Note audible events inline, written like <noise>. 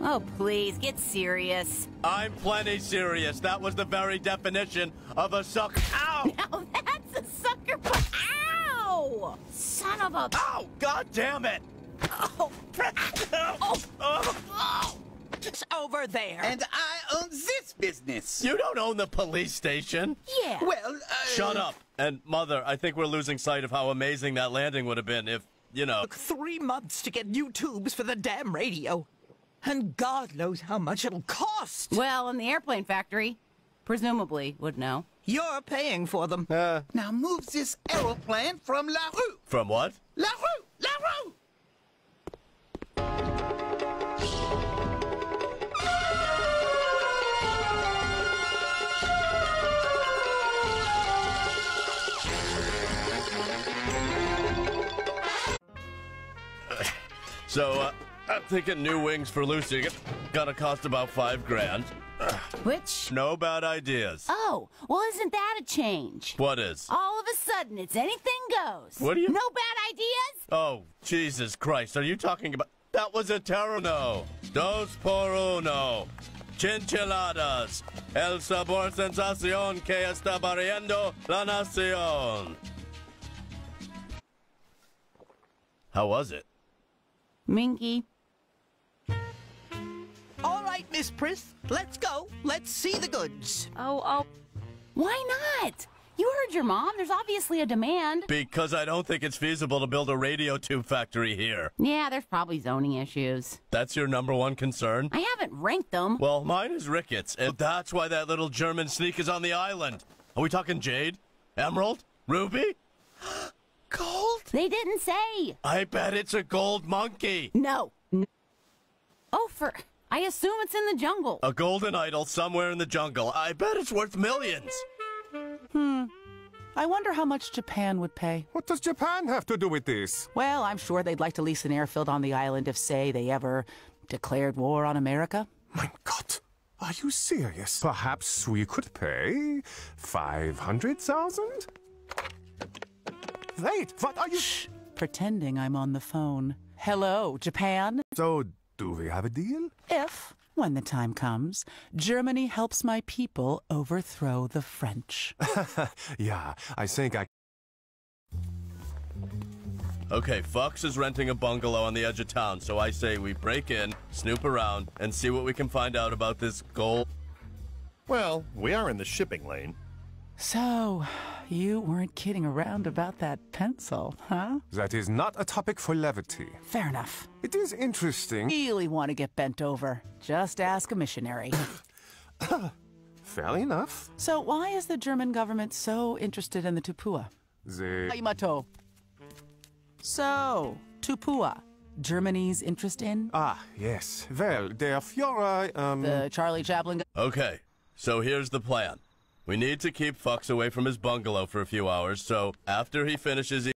Oh, please, get serious. I'm plenty serious. That was the very definition of a suck. Ow! <laughs> Now that's a sucker punch. Ow! Son of a. Ow! God damn it! Oh. <laughs> Oh. Oh. It's over there. And I own this business. You don't own the police station. Yeah. Well, uh, Shut up. And, Mother, I think we're losing sight of how amazing that landing would have been if, you know. took three months to get new tubes for the damn radio. And God knows how much it'll cost. Well, in the airplane factory, presumably, would know. You're paying for them. Uh, Now move this aeroplane from La Rue. from what? La Rue! La Rue! <laughs> So, uh, I'm thinking new wings for Lucy. Gonna cost about five grand. Which? No bad ideas. Oh, well, isn't that a change? What is? All of a sudden, it's anything goes. What do you- No bad ideas? Oh, Jesus Christ. Are you talking about. That was a terno. Dos por uno. Chinchiladas. El sabor sensación que está barriendo la nación. How was it? Minky. All right, Miss Priss, let's go. Let's see the goods. Oh, oh. Why not? You heard your mom. There's obviously a demand. Because I don't think it's feasible to build a radio tube factory here. Yeah, there's probably zoning issues. That's your number one concern? I haven't ranked them. Well, mine is rickets, and that's why that little German sneak is on the island. Are we talking jade? Emerald? Ruby? <gasps> Gold? They didn't say. I bet it's a gold monkey. No. N- Oh, for. I assume it's in the jungle. A golden idol somewhere in the jungle. I bet it's worth millions. Hmm. I wonder how much Japan would pay. What does Japan have to do with this? Well, I'm sure they'd like to lease an airfield on the island if, say, they ever declared war on America. My God, are you serious? Perhaps we could pay 500,000? Wait, what are you... Shh, pretending I'm on the phone. Hello, Japan? So, do we have a deal? If, when the time comes, Germany helps my people overthrow the French. <laughs> yeah, I think I... Okay, Fox is renting a bungalow on the edge of town, so I say we break in, snoop around, and see what we can find out about this gold. Well, we are in the shipping lane. So, you weren't kidding around about that pencil, huh? That is not a topic for levity. Fair enough. It is interesting. Really want to get bent over. Just ask a missionary. <coughs> Fair enough. so, why is the German government so interested in the Tupua? The... Aimato. So, Tupua. Germany's interest in? Ah, yes. Well, der Führer, um... The Charlie Chaplin. Okay, so here's the plan. We need to keep Fox away from his bungalow for a few hours, so after he finishes